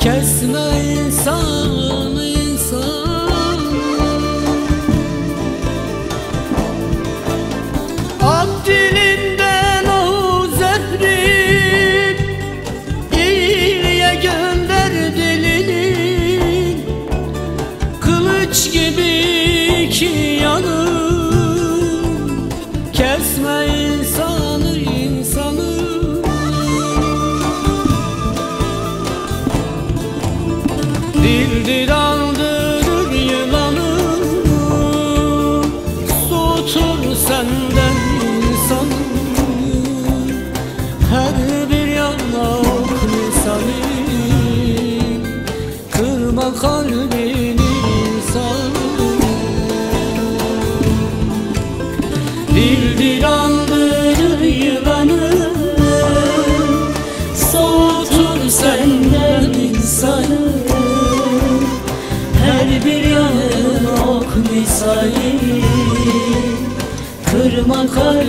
kesme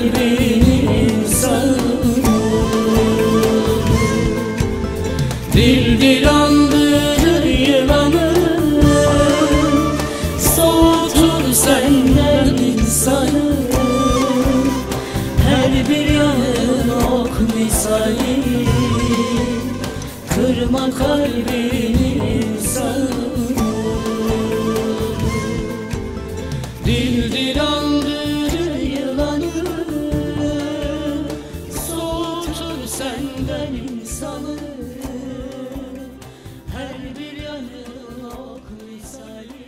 kalbinin insanı Dil dil andırır Soğutur senden insanı. Her bir yanın ok misali. Kırma kalbinin insanı. yok misali